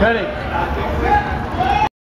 Ready.